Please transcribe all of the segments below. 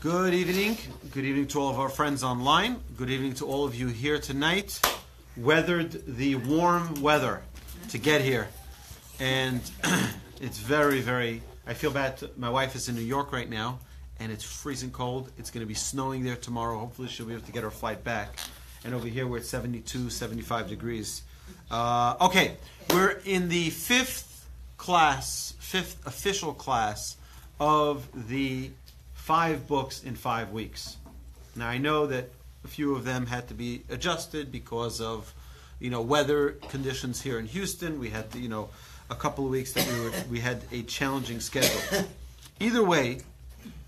Good evening. Good evening to all of our friends online. Good evening to all of you here tonight. Weathered the warm weather to get here. And it's very, very. I feel bad. My wife is in New York right now, and it's freezing cold. It's going to be snowing there tomorrow. Hopefully, she'll be able to get her flight back. And over here, we're at 72, 75 degrees. Uh, okay, we're in the fifth class, fifth official class of the five books in five weeks. Now, I know that a few of them had to be adjusted because of, you know, weather conditions here in Houston. We had, to, you know, a couple of weeks that we were we had a challenging schedule. Either way,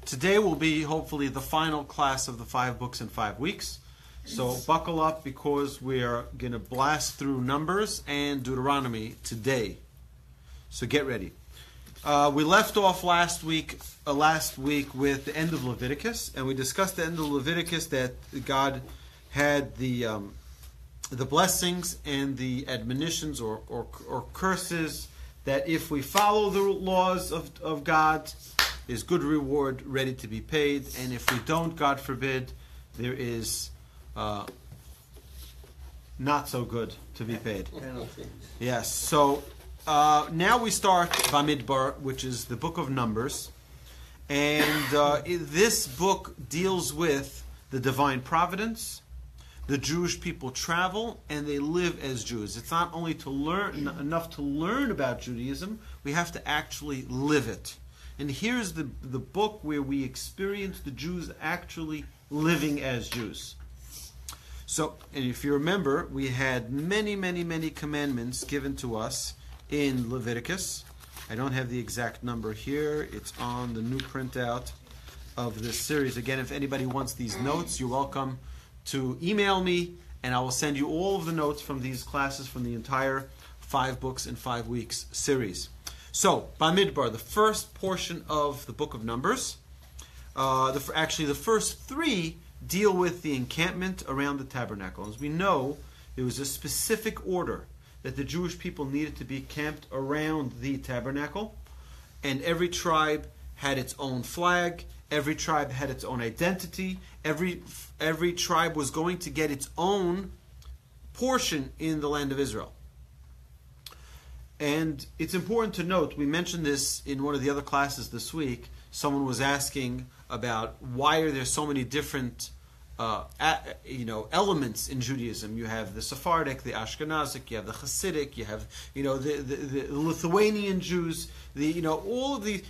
today will be hopefully the final class of the five books in five weeks. So buckle up because we are going to blast through Numbers and Deuteronomy today. So get ready. Uh, we left off last week, uh, last week with the end of Leviticus, and we discussed the end of Leviticus that God had the um, the blessings and the admonitions or, or, or curses that if we follow the laws of, of God, is good reward ready to be paid, and if we don't, God forbid, there is uh, not so good to be paid. Yes. So uh, now we start Bamidbar, which is the book of Numbers, and uh, this book deals with the divine providence. The Jewish people travel and they live as Jews. It's not only to learn enough to learn about Judaism; we have to actually live it. And here's the the book where we experience the Jews actually living as Jews. So, and if you remember, we had many, many, many commandments given to us in Leviticus. I don't have the exact number here. It's on the new printout of this series. Again, if anybody wants these notes, you're welcome to email me, and I will send you all of the notes from these classes from the entire five books in five weeks series. So, Bamidbar, the first portion of the book of Numbers. Uh, the, actually, the first three deal with the encampment around the tabernacle. As we know, there was a specific order that the Jewish people needed to be camped around the tabernacle, and every tribe had its own flag. Every tribe had its own identity. Every every tribe was going to get its own portion in the land of Israel. And it's important to note, we mentioned this in one of the other classes this week. Someone was asking about why are there so many different uh, you know elements in Judaism. You have the Sephardic, the Ashkenazic, you have the Hasidic, you have you know the, the, the Lithuanian Jews, the you know all of the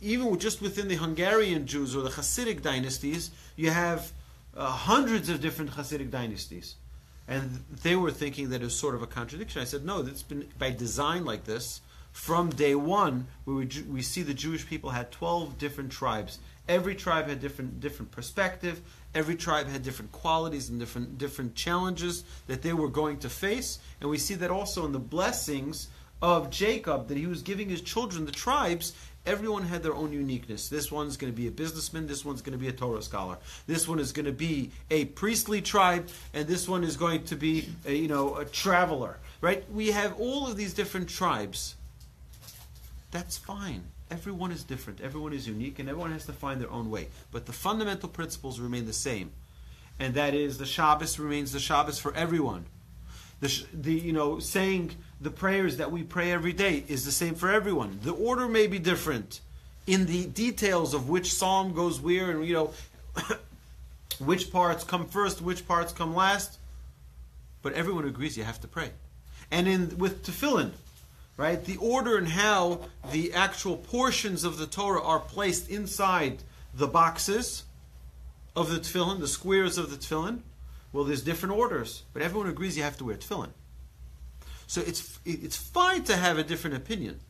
even just within the Hungarian Jews or the Hasidic dynasties, you have uh, hundreds of different Hasidic dynasties. And they were thinking that it was sort of a contradiction. I said, no, it's been by design like this from day one, we, we see the Jewish people had 12 different tribes. Every tribe had different different perspective. Every tribe had different qualities and different different challenges that they were going to face. And we see that also in the blessings of Jacob that he was giving his children, the tribes, everyone had their own uniqueness. This one's going to be a businessman, this one's going to be a Torah scholar. This one is going to be a priestly tribe, and this one is going to be a, you know, a traveler. Right? We have all of these different tribes. That's fine. Everyone is different, everyone is unique, and everyone has to find their own way. But the fundamental principles remain the same. And that is the Shabbos remains the Shabbos for everyone. The, the you know saying the prayers that we pray every day is the same for everyone. The order may be different in the details of which psalm goes where and you know which parts come first, which parts come last. But everyone agrees you have to pray. And in with tefillin, right? The order and how the actual portions of the Torah are placed inside the boxes of the tefillin, the squares of the tefillin. Well, there's different orders, but everyone agrees you have to wear tefillin. So it's it's fine to have a different opinion.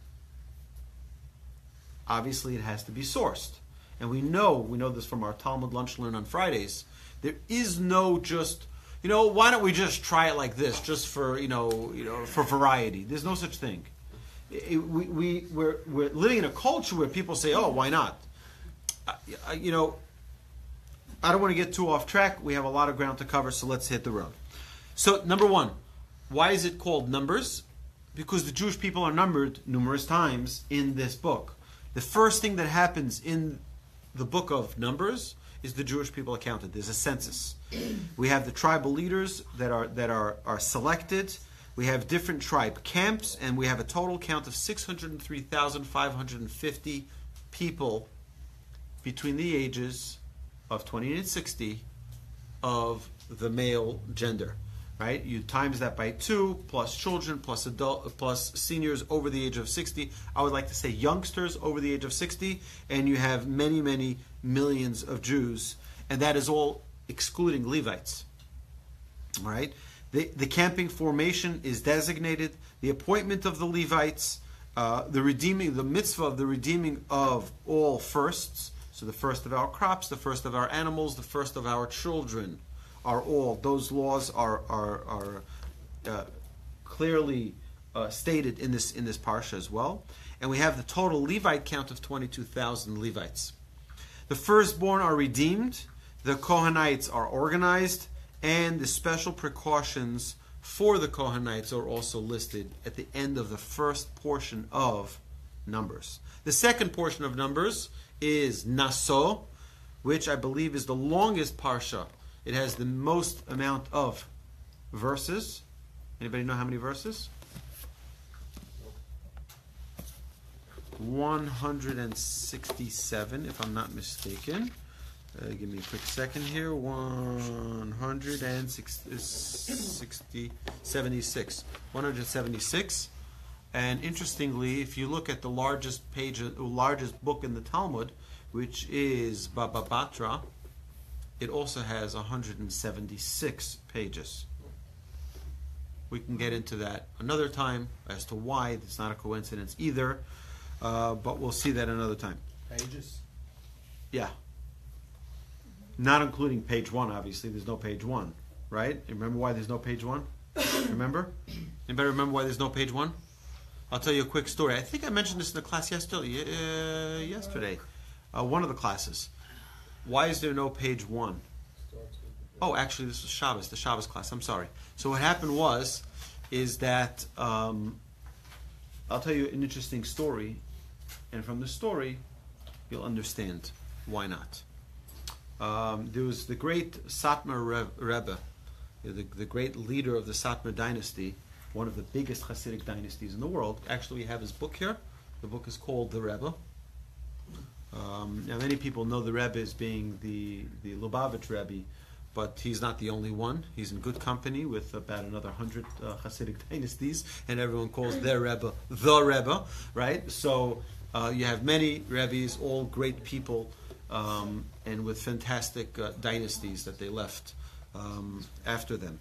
Obviously, it has to be sourced, and we know we know this from our Talmud lunch learn on Fridays. There is no just you know, why don't we just try it like this, just for you know, you know, for variety? There's no such thing. It, we we we're, we're living in a culture where people say, "Oh, why not?" Uh, you know, I don't want to get too off track. We have a lot of ground to cover, so let's hit the road. So, number one, why is it called Numbers? Because the Jewish people are numbered numerous times in this book. The first thing that happens in the book of Numbers is the Jewish people accounted. There's a census. We have the tribal leaders that are that are, are selected. We have different tribe camps, and we have a total count of 603,550 people between the ages of 20 and 60 of the male gender. Right? You times that by two, plus children, plus adult, plus seniors over the age of 60. I would like to say youngsters over the age of 60, and you have many, many millions of Jews, and that is all excluding Levites. All right? The, the camping formation is designated, the appointment of the Levites, uh, the redeeming, the mitzvah of the redeeming of all firsts. So the first of our crops, the first of our animals, the first of our children are all. Those laws are are, are uh, clearly uh, stated in this in this parsha as well. And we have the total Levite count of twenty two thousand Levites. The firstborn are redeemed. The Kohenites are organized and the special precautions for the Kohenites are also listed at the end of the first portion of Numbers. The second portion of Numbers is Naso, which I believe is the longest parsha. It has the most amount of verses. Anybody know how many verses? 167, if I'm not mistaken. Uh, give me a quick second here. 160, 76. 176. And interestingly, if you look at the largest page, the largest book in the Talmud, which is Baba Batra, it also has 176 pages. We can get into that another time as to why. It's not a coincidence either, uh, but we'll see that another time. Pages? Yeah. Not including page one, obviously. There's no page one, right? Remember why there's no page one? remember? Anybody remember why there's no page one? I'll tell you a quick story. I think I mentioned this in the class yesterday. Uh, yesterday, uh, one of the classes. Why is there no page one? Oh, actually, this was Shabbos, the Shabbos class. I'm sorry. So what happened was, is that um, I'll tell you an interesting story, and from the story, you'll understand why not. Um, there was the great Satmar Rebbe, the, the great leader of the Satmar dynasty, one of the biggest Hasidic dynasties in the world. Actually, we have his book here. The book is called The Rebbe. Um, now, many people know the Rebbe as being the, the Lubavitch Rebbe, but he's not the only one. He's in good company with about another hundred uh, Hasidic dynasties, and everyone calls their Rebbe the Rebbe, right? So uh, you have many Rebbes, all great people, um, and with fantastic uh, dynasties that they left um, after them.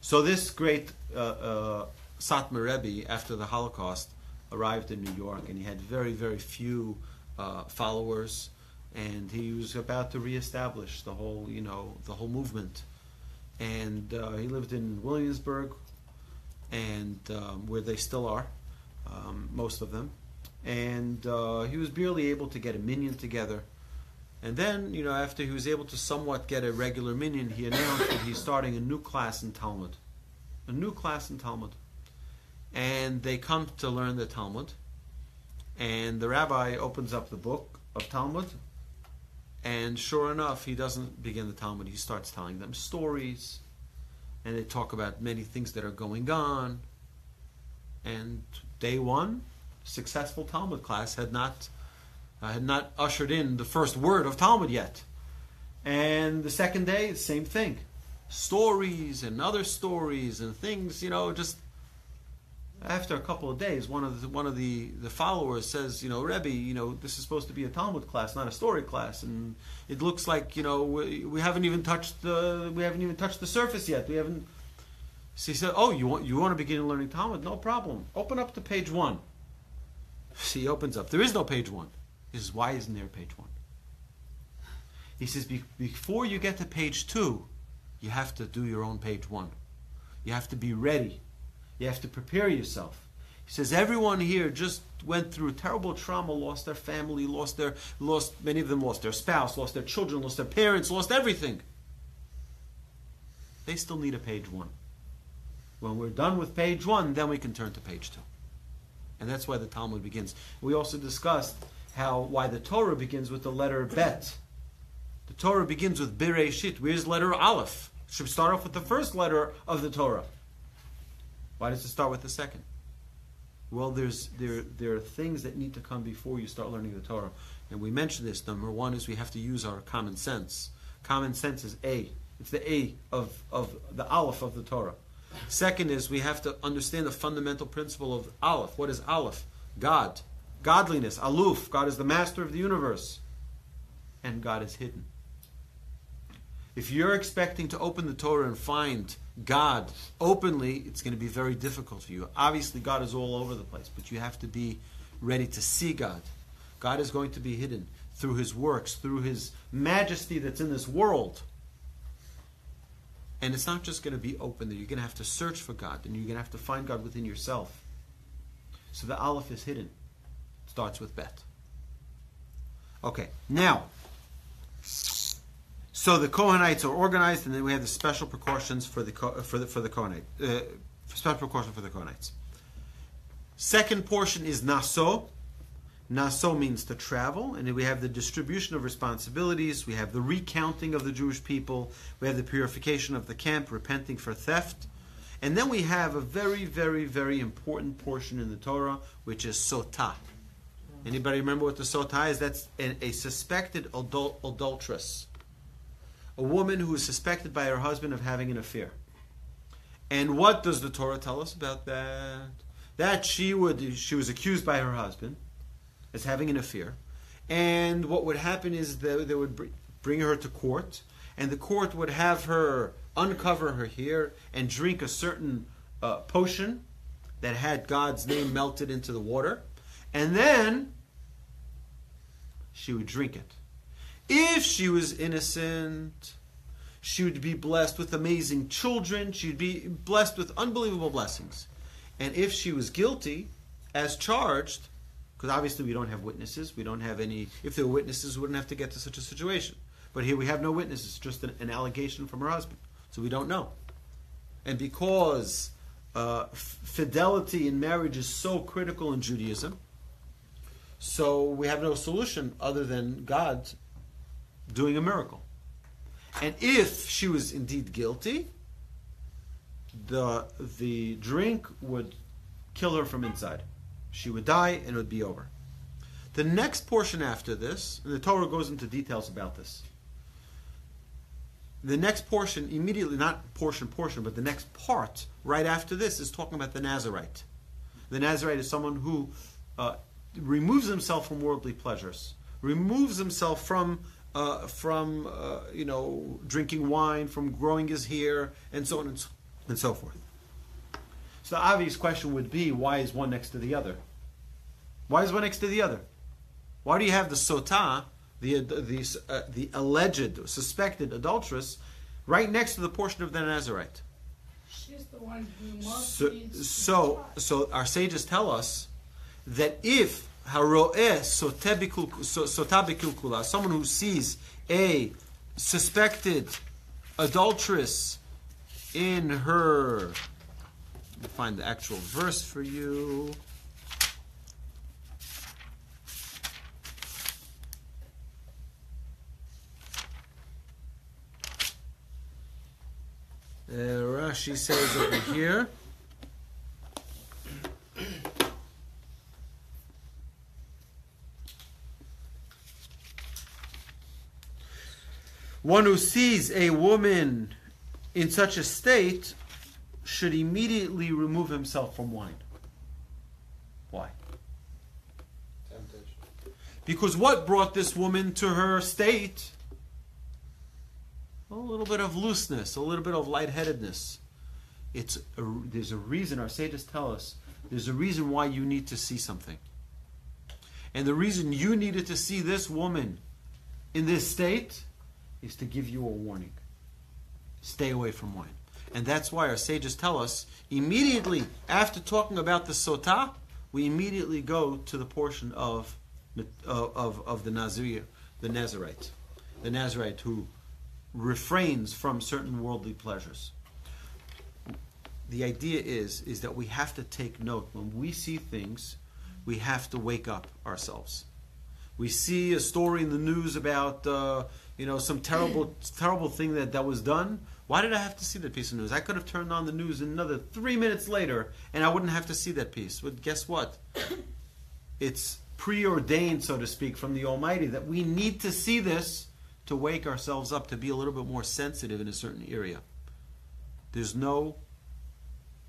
So this great uh, uh, Satmar Rebbe, after the Holocaust, arrived in New York, and he had very, very few uh, followers, and he was about to reestablish the whole, you know, the whole movement. And uh, he lived in Williamsburg, and um, where they still are, um, most of them. And uh, he was barely able to get a minyan together. And then, you know, after he was able to somewhat get a regular minyan, he announced that he's starting a new class in Talmud. A new class in Talmud. And they come to learn the Talmud. And the rabbi opens up the book of Talmud. And sure enough, he doesn't begin the Talmud. He starts telling them stories. And they talk about many things that are going on. And day one, successful Talmud class had not I had not ushered in the first word of Talmud yet. And the second day, same thing. Stories and other stories and things, you know, just after a couple of days, one of the, one of the, the followers says, you know, Rebbe, you know, this is supposed to be a Talmud class, not a story class, and it looks like, you know, we, we haven't even touched the we haven't even touched the surface yet. We haven't. So he said, "Oh, you want you want to begin learning Talmud? No problem. Open up to page one." So he opens up. There is no page one. He says, Why isn't there page one? He says, Before you get to page two, you have to do your own page one. You have to be ready. You have to prepare yourself. He says, Everyone here just went through terrible trauma, lost their family, lost their, lost, many of them lost their spouse, lost their children, lost their parents, lost everything. They still need a page one. When we're done with page one, then we can turn to page two. And that's why the Talmud begins. We also discussed how why the Torah begins with the letter Bet. The Torah begins with Bereshit. Where's letter Aleph? It should start off with the first letter of the Torah. Why does it start with the second? Well, there's there there are things that need to come before you start learning the Torah, and we mentioned this. Number one is we have to use our common sense. Common sense is A. It's the A of of the Aleph of the Torah. Second is we have to understand the fundamental principle of Aleph. What is Aleph? God, godliness, aloof, God is the master of the universe, and God is hidden. If you're expecting to open the Torah and find God openly, it's going to be very difficult for you. Obviously, God is all over the place, but you have to be ready to see God. God is going to be hidden through His works, through His majesty that's in this world. And it's not just going to be open there. You're going to have to search for God, and you're going to have to find God within yourself. So the Aleph is hidden. Starts with Bet. Okay, now. So the Kohenites are organized, and then we have the special precautions for the for the for the Kohenite, uh, special precaution for the Kohenites. Second portion is Naso. Naso means to travel, and we have the distribution of responsibilities. We have the recounting of the Jewish people. We have the purification of the camp, repenting for theft, and then we have a very, very, very important portion in the Torah, which is Sotah. Anybody remember what the Sotah is? That's a, a suspected adul- adulteress a woman who is suspected by her husband of having an affair. And what does the Torah tell us about that? That she would she was accused by her husband as having an affair, and what would happen is that they would bring her to court, and the court would have her uncover her hair and drink a certain uh, potion that had God's name melted into the water, and then she would drink it. If she was innocent, she would be blessed with amazing children. She'd be blessed with unbelievable blessings. And if she was guilty, as charged, because obviously we don't have witnesses, we don't have any. If there were witnesses, we wouldn't have to get to such a situation. But here we have no witnesses, just an, an allegation from her husband. So we don't know. And because uh, f- fidelity in marriage is so critical in Judaism, so we have no solution other than God doing a miracle. And if she was indeed guilty, the the drink would kill her from inside. She would die and it would be over. The next portion after this, and the Torah goes into details about this. The next portion, immediately, not portion, portion, but the next part right after this is talking about the Nazarite. The Nazarite is someone who uh, removes himself from worldly pleasures, removes himself from uh, from uh, you know drinking wine, from growing his hair, and so on and so, and so forth. So the obvious question would be, why is one next to the other? Why is one next to the other? Why do you have the sotah, the the uh, the alleged suspected adulteress, right next to the portion of the Nazarite? She's the one who most So, so, so our sages tell us that if sotabikul someone who sees a suspected adulteress in her. Find the actual verse for you. Uh, Rashi says over here. One who sees a woman in such a state should immediately remove himself from wine. Why? Temptation. Because what brought this woman to her state? A little bit of looseness, a little bit of lightheadedness. It's a, there's a reason. Our sages tell us there's a reason why you need to see something, and the reason you needed to see this woman in this state is to give you a warning. Stay away from wine. And that's why our sages tell us immediately after talking about the sotah, we immediately go to the portion of of, of the Nazir, the Nazarite, the Nazarite who refrains from certain worldly pleasures. The idea is is that we have to take note when we see things, we have to wake up ourselves. We see a story in the news about uh, you know some terrible terrible thing that that was done. Why did I have to see that piece of news? I could have turned on the news another three minutes later, and I wouldn't have to see that piece. But guess what? It's preordained, so to speak, from the Almighty that we need to see this to wake ourselves up to be a little bit more sensitive in a certain area. There's no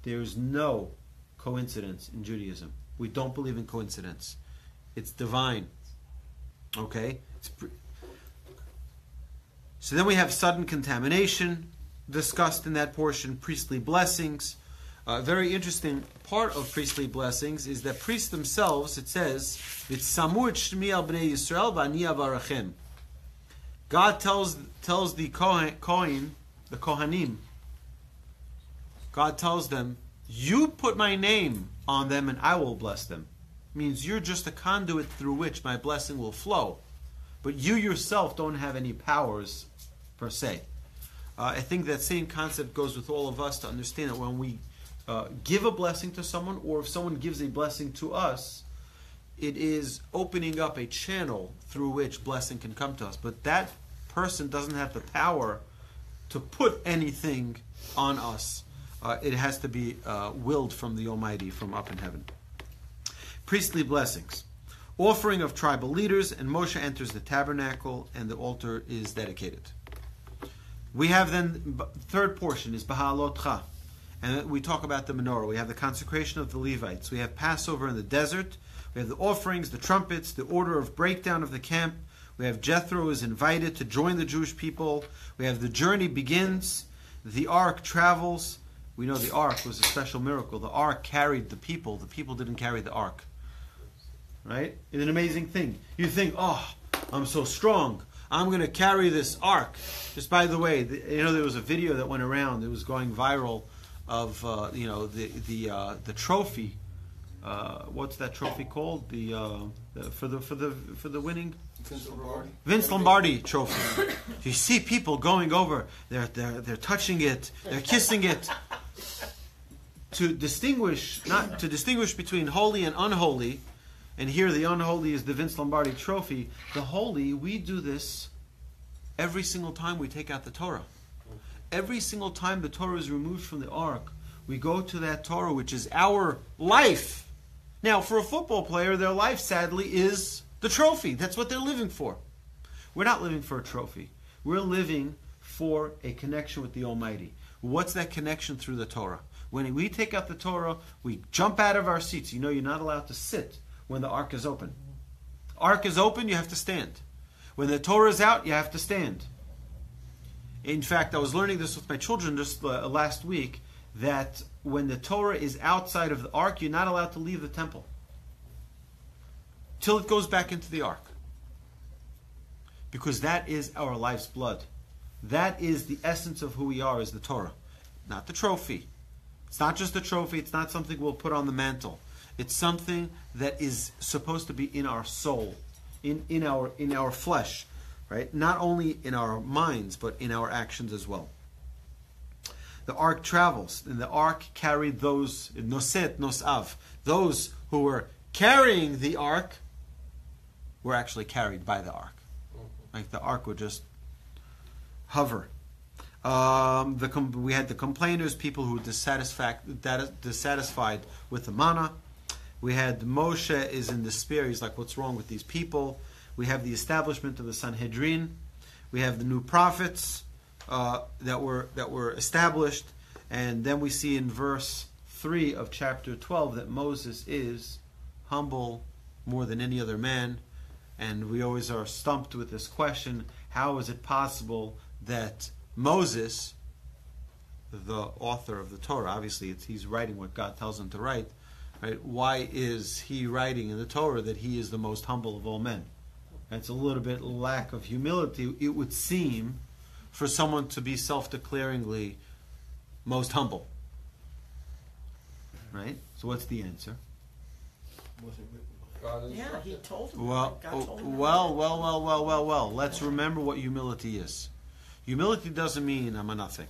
there's no coincidence in Judaism. We don't believe in coincidence. It's divine. Okay? It's pre- so then we have sudden contamination discussed in that portion, priestly blessings. A very interesting part of priestly blessings is that priests themselves, it says, "V'tzamur shmi al bnei Yisrael v'ani avarachem." God tells tells the Kohen, Kohen, the Kohanim, God tells them, "You put my name on them, and I will bless them." It Means you're just a conduit through which my blessing will flow, but you yourself don't have any powers per se. Uh, I think that same concept goes with all of us to understand that when we uh, give a blessing to someone, or if someone gives a blessing to us, it is opening up a channel through which blessing can come to us. But that person doesn't have the power to put anything on us. Uh, it has to be uh, willed from the Almighty, from up in heaven. Priestly blessings. Offering of tribal leaders, and Moshe enters the tabernacle, and the altar is dedicated. We have then, third portion is Bahalotcha. And we talk about the menorah. We have the consecration of the Levites. We have Passover in the desert. We have the offerings, the trumpets, the order of breakdown of the camp. We have Jethro is invited to join the Jewish people. We have the journey begins. The ark travels. We know the ark was a special miracle. The ark carried the people. The people didn't carry the ark. Right? It's an amazing thing. You think, oh, I'm so strong. I'm going to carry this ark. Just by the way, the, you know there was a video that went around. It was going viral of uh, you know the the uh, the trophy. Uh, what's that trophy called? The, uh, the for the for the for the winning Vince Lombardi. Vince Lombardi trophy. you see people going over, they're, they're, they're touching it, they're kissing it. To distinguish, not to distinguish between holy and unholy, and here the unholy is the Vince Lombardi trophy. The holy, we do this every single time we take out the Torah. Every single time the Torah is removed from the ark, we go to that Torah, which is our life. Now, for a football player, their life, sadly, is the trophy. That's what they're living for. We're not living for a trophy. We're living for a connection with the Almighty. What's that connection through the Torah? When we take out the Torah, we jump out of our seats. You know, you're not allowed to sit when the ark is open. Ark is open, you have to stand. When the Torah is out, you have to stand. In fact, I was learning this with my children just uh, last week that when the Torah is outside of the ark, you're not allowed to leave the temple till it goes back into the ark. Because that is our life's blood. That is the essence of who we are is the Torah, not the trophy. It's not just a trophy, it's not something we'll put on the mantle. It's something that is supposed to be in our soul, in, in our in our flesh, right? Not only in our minds, but in our actions as well. The ark travels, and the ark carried those noset nosav, those who were carrying the ark were actually carried by the ark. Like the ark would just hover. Um, the we had the complainers, people who were dissatisfied, dissatisfied with the manna. We had Moshe is in despair. He's like, "What's wrong with these people?" We have the establishment of the Sanhedrin. We have the new prophets uh, that were that were established, and then we see in verse three of chapter twelve that Moses is humble more than any other man, and we always are stumped with this question: How is it possible that Moses, the author of the Torah, obviously he's writing what God tells him to write, right? Why is he writing in the Torah that he is the most humble of all men? That's a little bit lack of humility, it would seem, for someone to be self-declaringly most humble. Right? So what's the answer? Yeah, he told him. Well, told him. well, well, well, well, well, well. Let's remember what humility is. Humility doesn't mean I'm a nothing.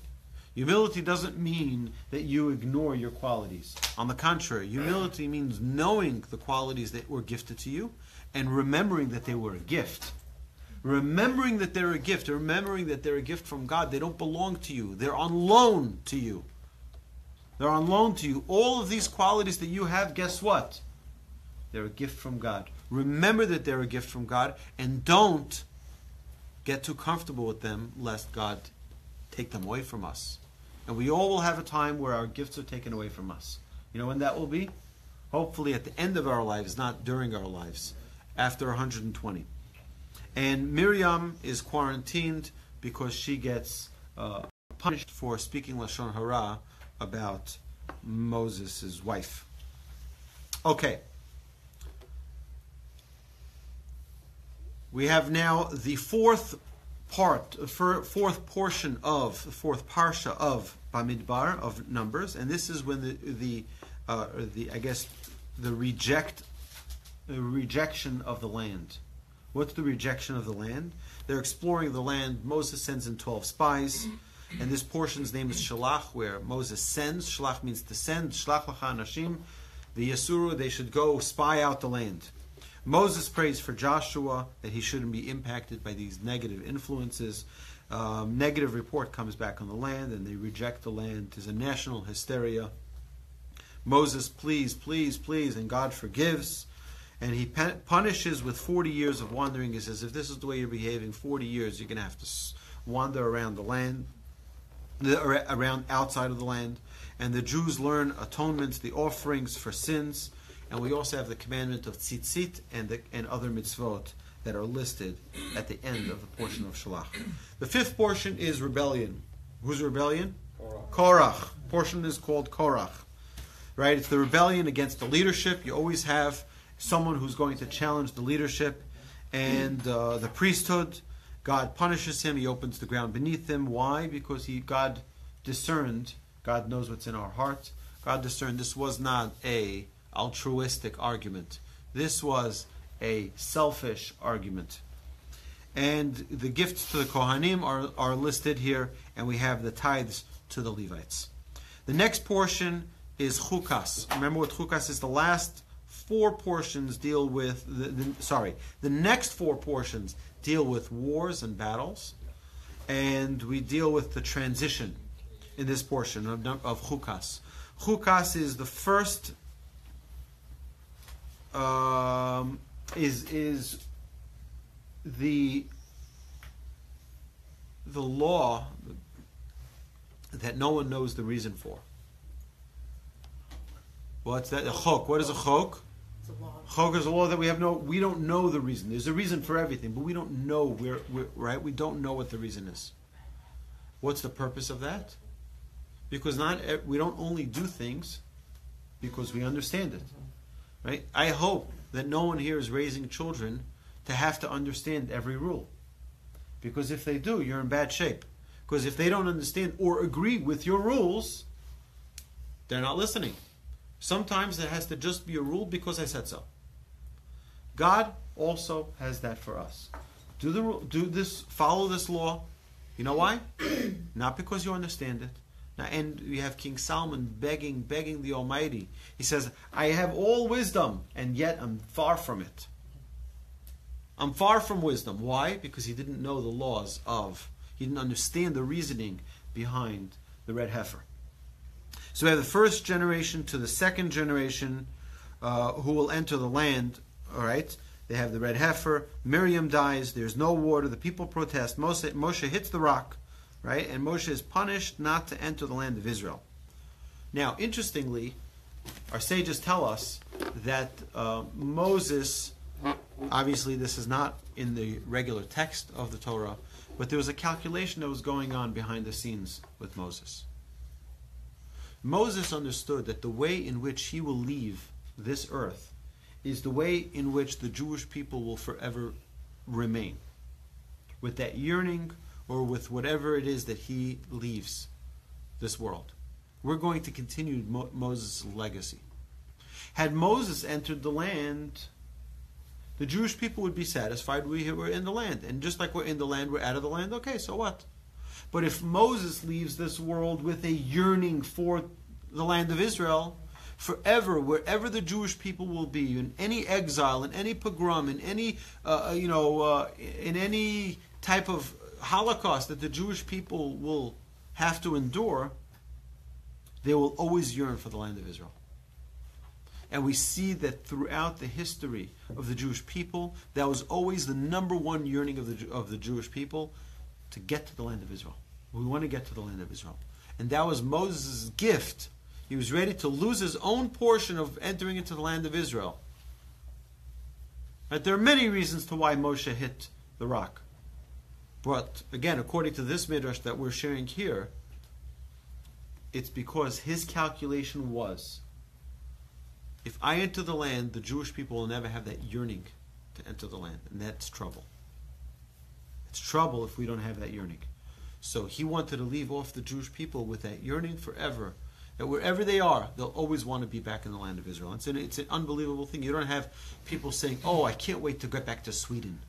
Humility doesn't mean that you ignore your qualities. On the contrary, humility means knowing the qualities that were gifted to you and remembering that they were a gift. Remembering that they're a gift, remembering that they're a gift from God. They don't belong to you, they're on loan to you. They're on loan to you. All of these qualities that you have, guess what? They're a gift from God. Remember that they're a gift from God and don't get too comfortable with them lest God take them away from us. And we all will have a time where our gifts are taken away from us. You know when that will be? Hopefully at the end of our lives, not during our lives, after 120. And Miriam is quarantined because she gets uh, punished for speaking Lashon Hara about Moses' wife. Okay. We have now the fourth part, fourth portion of the fourth parsha of Bamidbar of Numbers, and this is when the the uh, the I guess the reject the rejection of the land. What's the rejection of the land? They're exploring the land. Moses sends in twelve spies, and this portion's name is Shalach, where Moses sends. Shalach means to send. Shalach l'cha Nashim, the Yasuru. They should go spy out the land. Moses prays for Joshua that he shouldn't be impacted by these negative influences. Um, negative report comes back on the land, and they reject the land. There's a national hysteria. Moses, please, please, please, and God forgives. And he punishes with 40 years of wandering. He says, if this is the way you're behaving, 40 years, you're going to have to wander around the land, around outside of the land. And the Jews learn atonements, the offerings for sins. And we also have the commandment of tzitzit and, the, and other mitzvot that are listed at the end of the portion of Shalach. The fifth portion is rebellion. Whose rebellion? Korach. Korach. Portion is called Korach. Right? It's the rebellion against the leadership. You always have someone who's going to challenge the leadership and uh, the priesthood. God punishes him. He opens the ground beneath him. Why? Because he God discerned. God knows what's in our hearts. God discerned this was not a altruistic argument. This was a selfish argument. And the gifts to the Kohanim are, are listed here, and we have the tithes to the Levites. The next portion is Chukas. Remember what Chukas is? The last four portions deal with, the, the, sorry, the next four portions deal with wars and battles, and we deal with the transition in this portion of, of Chukas. Chukas is the first um, is is the the law that no one knows the reason for. What's that? A chok. What is a chok? Chok is a law that we have no. We don't know the reason. There's a reason for everything, but we don't know where. where right? We don't know what the reason is. What's the purpose of that? Because not we don't only do things because we understand it. Right? I hope that no one here is raising children to have to understand every rule. Because if they do, you're in bad shape. Because if they don't understand or agree with your rules, they're not listening. Sometimes it has to just be a rule because I said so. God also has that for us. Do the do this, follow this law. You know why? not because you understand it, now, and we have King Solomon begging, begging the Almighty. He says, I have all wisdom, and yet I'm far from it. I'm far from wisdom. Why? Because he didn't know the laws of, he didn't understand the reasoning behind the red heifer. So we have the first generation to the second generation uh, who will enter the land. All right. They have the red heifer. Miriam dies. There's no water. The people protest. Moshe, Moshe hits the rock right? And Moshe is punished not to enter the land of Israel. Now, interestingly, our sages tell us that uh, Moses, obviously, this is not in the regular text of the Torah, but there was a calculation that was going on behind the scenes with Moses. Moses understood that the way in which he will leave this earth is the way in which the Jewish people will forever remain. With that yearning or with whatever it is that he leaves this world. We're going to continue Mo- Moses' legacy. Had Moses entered the land, the Jewish people would be satisfied we were in the land. And just like we're in the land, we're out of the land, okay, so what? But if Moses leaves this world with a yearning for the land of Israel, forever, wherever the Jewish people will be, in any exile, in any pogrom, in any, uh, uh, you know, uh, in any type of Holocaust that the Jewish people will have to endure, they will always yearn for the land of Israel. And we see that throughout the history of the Jewish people, that was always the number one yearning of the, of the Jewish people to get to the land of Israel. We want to get to the land of Israel. And that was Moses' gift. He was ready to lose his own portion of entering into the land of Israel. Right? There are many reasons to why Moshe hit the rock. But again, according to this midrash that we're sharing here, it's because his calculation was if I enter the land, the Jewish people will never have that yearning to enter the land, and that's trouble. It's trouble if we don't have that yearning. So he wanted to leave off the Jewish people with that yearning forever. That wherever they are, they'll always want to be back in the land of Israel. It's an, it's an unbelievable thing. You don't have people saying, Oh, I can't wait to get back to Sweden.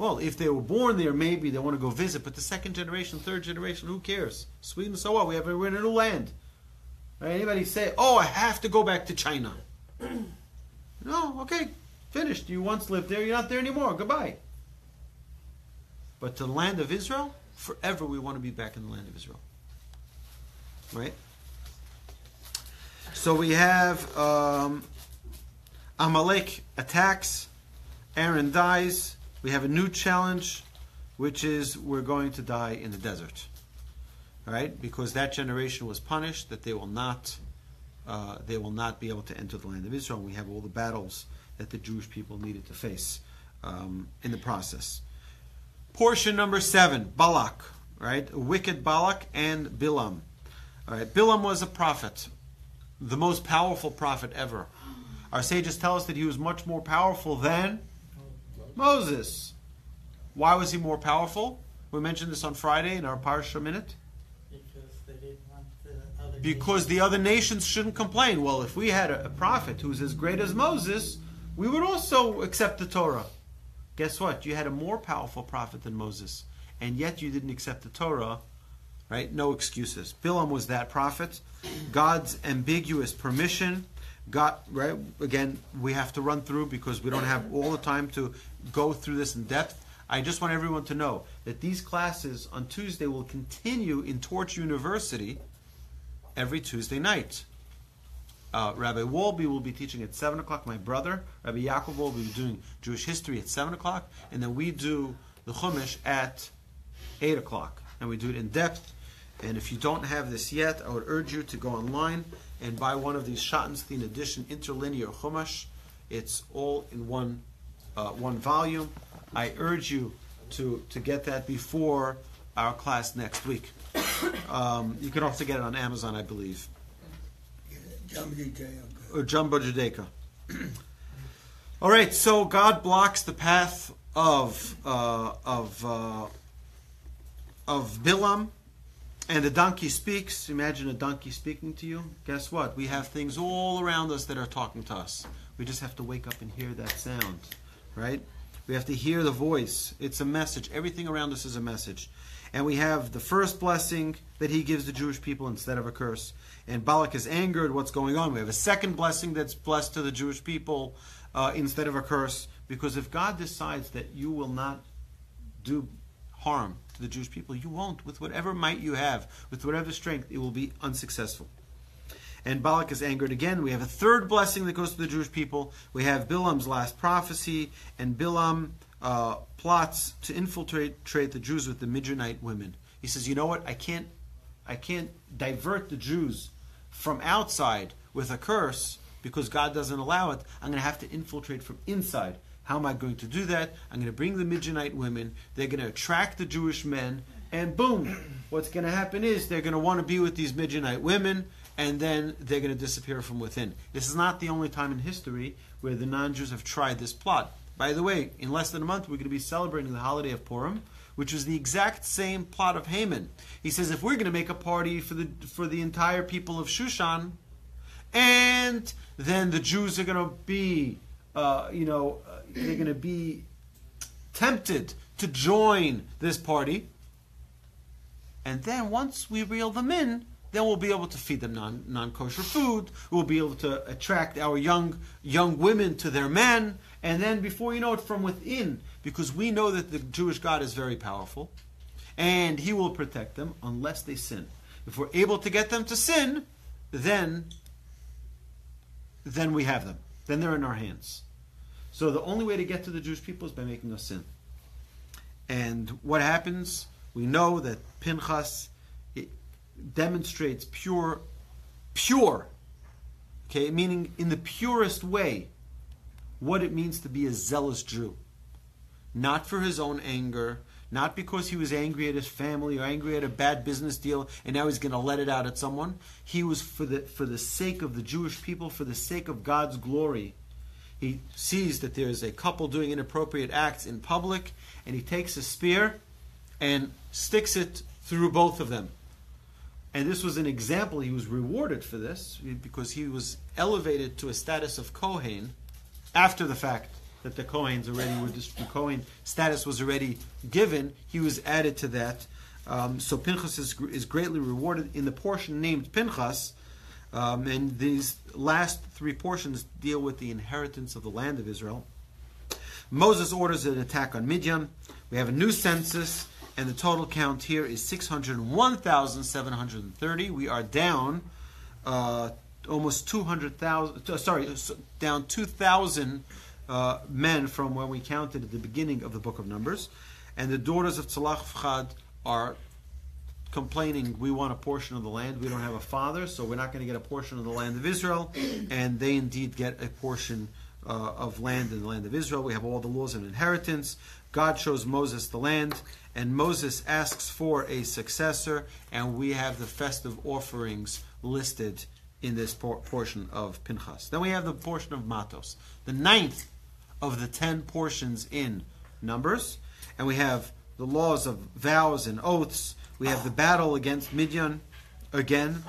Well, if they were born there, maybe they want to go visit. But the second generation, third generation, who cares? Sweden, so what? We have we're in a new land. Right? Anybody say, "Oh, I have to go back to China"? no, okay, finished. You once lived there. You're not there anymore. Goodbye. But to the land of Israel, forever we want to be back in the land of Israel. Right? So we have um, Amalek attacks, Aaron dies. We have a new challenge, which is we're going to die in the desert. All right? Because that generation was punished, that they will not. Uh, they will not be able to enter the land of Israel. We have all the battles that the Jewish people needed to face um, in the process. Portion number seven, Balak, right? Wicked Balak and Bilam. All right, Bilam was a prophet, the most powerful prophet ever. Our sages tell us that he was much more powerful than Moses. Why was he more powerful? We mentioned this on Friday in our Parsha minute. Because they didn't want the other Because the other nations shouldn't complain. Well, if we had a, prophet who's as great as Moses, we would also accept the Torah. Guess what? You had a more powerful prophet than Moses, and yet you didn't accept the Torah. Right? No excuses. Bilam was that prophet. God's ambiguous permission. God, right? Again, we have to run through because we don't have all the time to go through this in depth. I just want everyone to know that these classes on Tuesday will continue in Torch University every Tuesday night. Uh, Rabbi Wolbe will be teaching at 7 o'clock. My brother, Rabbi Yaakov, will be doing Jewish history at 7 o'clock. And then we do the Chumash at 8 o'clock. And we do it in depth. And if you don't have this yet, I would urge you to go online and buy one of these Schottenstein edition interlinear Chumash. It's all in one, uh, one volume. I urge you to, to get that before our class next week. Um, you can also get it on Amazon, I believe or Jumbo Judaica. All right, so God blocks the path of uh, of uh, of Bilam, and the donkey speaks. Imagine a donkey speaking to you. Guess what? We have things all around us that are talking to us. We just have to wake up and hear that sound, right? We have to hear the voice. It's a message. Everything around us is a message. And we have the first blessing that he gives the Jewish people instead of a curse. And Balak is angered. What's going on? We have a second blessing that's blessed to the Jewish people uh, instead of a curse. Because if God decides that you will not do harm to the Jewish people, you won't. With whatever might you have, with whatever strength, it will be unsuccessful. And Balak is angered again. We have a third blessing that goes to the Jewish people. We have Bilam's last prophecy, and Bilam uh, plots to infiltrate the Jews with the Midianite women. He says, "You know what? I can't, I can't divert the Jews from outside with a curse because God doesn't allow it. I'm going to have to infiltrate from inside. How am I going to do that? I'm going to bring the Midianite women. They're going to attract the Jewish men, and boom, what's going to happen is they're going to want to be with these Midianite women." And then they're going to disappear from within. This is not the only time in history where the non Jews have tried this plot. By the way, in less than a month, we're going to be celebrating the holiday of Purim, which was the exact same plot of Haman. He says, if we're going to make a party for the, for the entire people of Shushan, and then the Jews are going to be, uh, you know, uh, they're going to be tempted to join this party. And then once we reel them in, then we'll be able to feed them non non kosher food. We'll be able to attract our young young women to their men, and then before you know it, from within, because we know that the Jewish God is very powerful, and He will protect them unless they sin. If we're able to get them to sin, then then we have them. Then they're in our hands. So the only way to get to the Jewish people is by making us sin. And what happens? We know that Pinchas demonstrates pure, pure, okay, meaning in the purest way, what it means to be a zealous Jew. Not for his own anger, not because he was angry at his family or angry at a bad business deal and now he's going to let it out at someone. He was for the for the sake of the Jewish people, for the sake of God's glory. He sees that there's a couple doing inappropriate acts in public and he takes a spear and sticks it through both of them. And this was an example. He was rewarded for this because he was elevated to a status of Kohen after the fact that the Kohen's already were the Kohen status was already given. He was added to that. Um, so Pinchas is, is greatly rewarded in the portion named Pinchas. Um, and these last three portions deal with the inheritance of the land of Israel. Moses orders an attack on Midian. We have a new census, and the total count here is 601,730. We are down uh, almost 200,000, uh, sorry, down 2,000 uh, men from when we counted at the beginning of the book of Numbers. And the daughters of Tzalach are complaining, we want a portion of the land. We don't have a father, so we're not going to get a portion of the land of Israel. And they indeed get a portion uh, of land in the land of Israel. We have all the laws of inheritance. God shows Moses the land, and Moses asks for a successor, and we have the festive offerings listed in this por- portion of Pinchas. Then we have the portion of Matos, the ninth of the ten portions in Numbers, and we have the laws of vows and oaths. We have the battle against Midian again.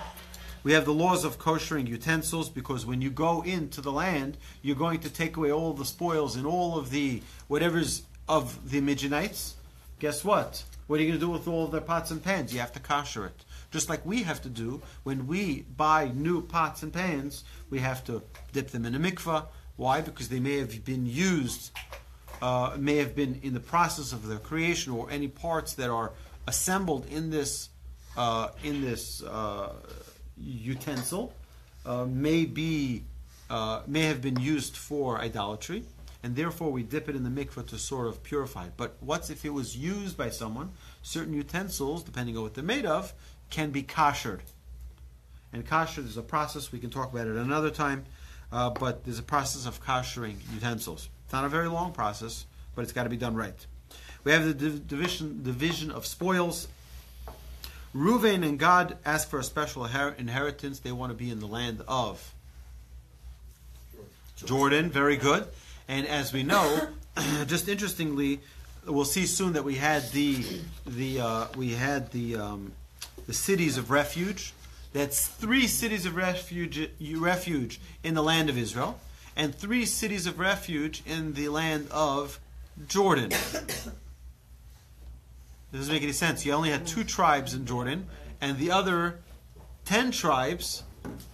We have the laws of koshering utensils because when you go into the land, you're going to take away all the spoils and all of the whatever's of the Midianites. Guess what? What are you going to do with all their pots and pans? You have to kosher it. Just like we have to do when we buy new pots and pans, we have to dip them in a mikvah. Why? Because they may have been used, uh, may have been in the process of their creation, or any parts that are assembled in this uh, in this uh, utensil uh, may be uh, may have been used for idolatry, and therefore we dip it in the mikvah to sort of purify it. But what's if it was used by someone? Certain utensils, depending on what they're made of, can be koshered. And kosher is a process we can talk about it another time, uh, but there's a process of koshering utensils. It's not a very long process, but it's got to be done right. We have the div- division division of spoils. Reuven and Gad ask for a special her- inheritance. They want to be in the land of Jordan. Very good. And as we know, just interestingly, we'll see soon that we had the the uh, we had the um, the cities of refuge. That's three cities of refuge refuge in the land of Israel, and three cities of refuge in the land of Jordan. Doesn't make any sense. You only had two tribes in Jordan, and the other ten tribes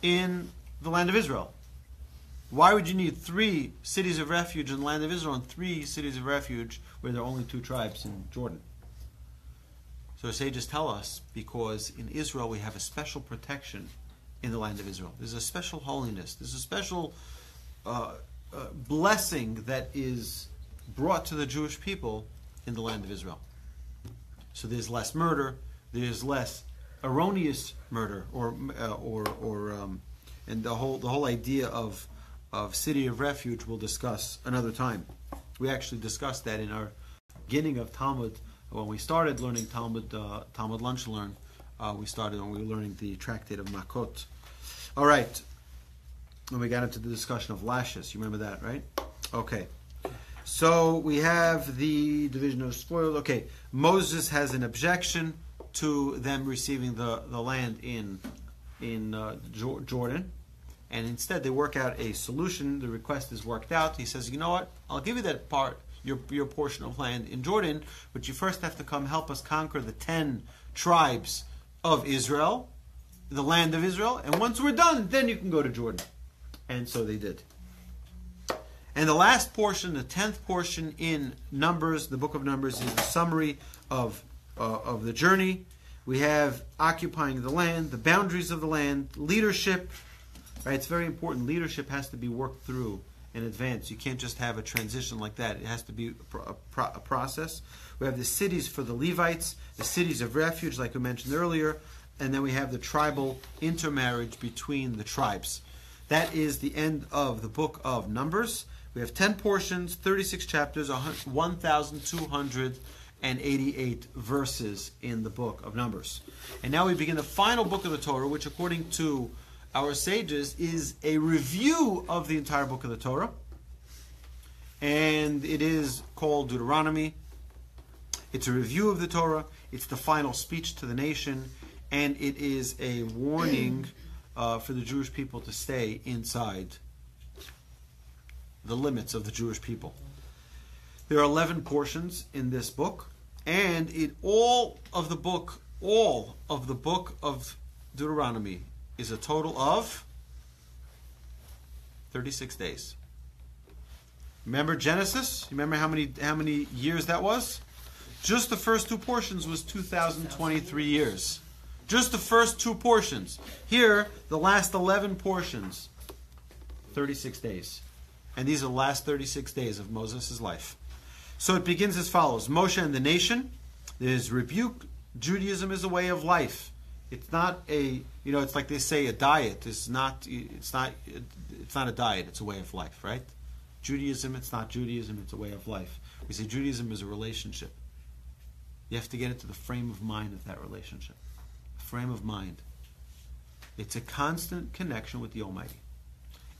in the land of Israel. Why would you need three cities of refuge in the land of Israel and three cities of refuge where there are only two tribes in Jordan? So sages tell us because in Israel we have a special protection in the land of Israel. There's a special holiness. There's a special uh, uh, blessing that is brought to the Jewish people in the land of Israel. So there's less murder. There's less erroneous murder, or uh, or or um, and the whole the whole idea of of city of refuge we'll discuss another time. We actually discussed that in our beginning of Talmud when we started learning Talmud uh, Talmud lunch learn. Uh, we started when we were learning the tractate of Makot. All right. When we got into the discussion of lashes, you remember that, right? Okay. So we have the division of spoils. Okay, Moses has an objection to them receiving the, the land in in uh, Jordan, and instead they work out a solution. The request is worked out. He says, "You know what? I'll give you that part, your your portion of land in Jordan, but you first have to come help us conquer the ten tribes of Israel, the land of Israel, and once we're done, then you can go to Jordan. And so they did. And the last portion, the tenth portion in Numbers, the book of Numbers, is the summary of uh, of the journey. We have occupying the land, the boundaries of the land, leadership. Right, it's very important. Leadership has to be worked through in advance. You can't just have a transition like that. It has to be a, pro- a, process. We have the cities for the Levites, the cities of refuge, like we mentioned earlier, and then we have the tribal intermarriage between the tribes. That is the end of the book of Numbers. We have 10 portions, 36 chapters, 1,288 verses in the book of Numbers. And now we begin the final book of the Torah, which, according to our sages, is a review of the entire book of the Torah. And it is called Deuteronomy. It's a review of the Torah, it's the final speech to the nation, and it is a warning uh, for the Jewish people to stay inside the limits of the Jewish people. There are 11 portions in this book, and in all of the book, all of the book of Deuteronomy is a total of 36 days. Remember Genesis? Remember how many how many years that was? Just the first two portions was 2023 years. Just the first two portions. Here, the last 11 portions 36 days. And these are the last 36 days of Moses' life. So it begins as follows Moshe and the nation. There's rebuke. Judaism is a way of life. It's not a, you know, it's like they say a diet. It's not, it's not, it's not a diet. It's a way of life, right? Judaism, it's not Judaism. It's a way of life. We say Judaism is a relationship. You have to get into the frame of mind of that relationship. Frame of mind. It's a constant connection with the Almighty